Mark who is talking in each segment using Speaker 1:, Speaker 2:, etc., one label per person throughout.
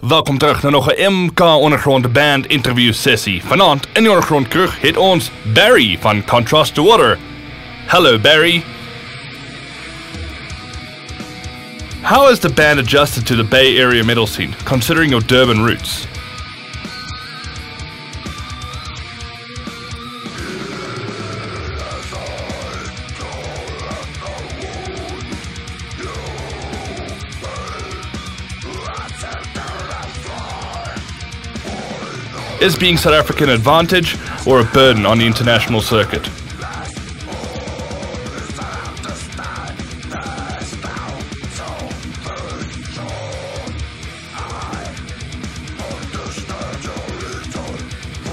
Speaker 1: Welkom terug na nog 'n MK Ondergrond Band interview sessie. Vanaand in die ondergrond kroeg het ons Barry van Contrast to Water. Hello Barry. How has the band adjusted to the Bay Area metal scene, considering your Durban roots? Is being South African an advantage or a burden on the international circuit?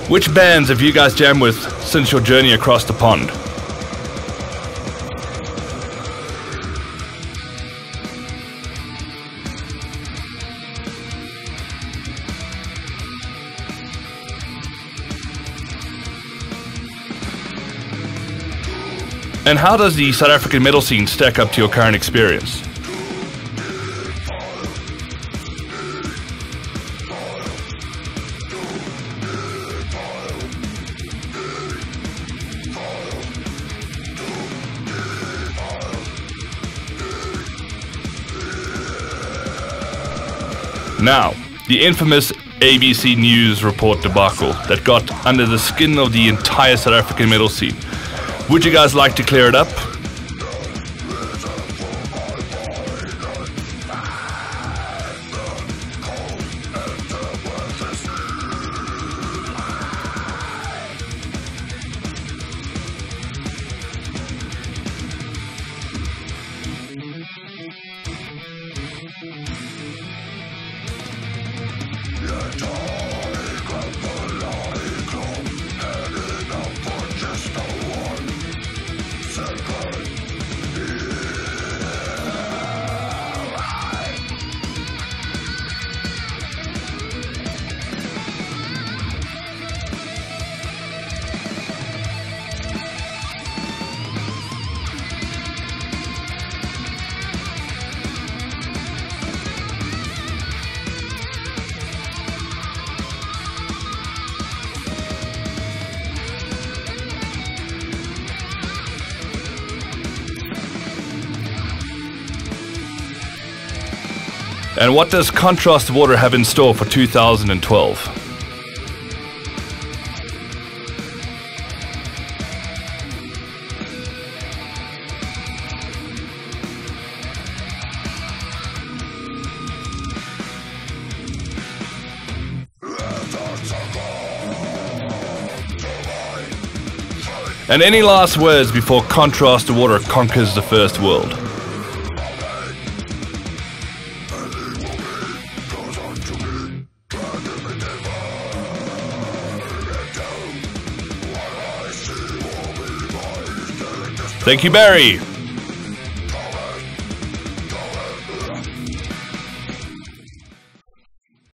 Speaker 1: Which bands have you guys jammed with since your journey across the pond? And how does the South African metal scene stack up to your current experience? Now, the infamous ABC News report debacle that got under the skin of the entire South African metal scene. Would you guys like to clear it up? And what does Contrast Water have in store for 2012? And any last words before Contrast Water conquers the first world? Thank you, Barry.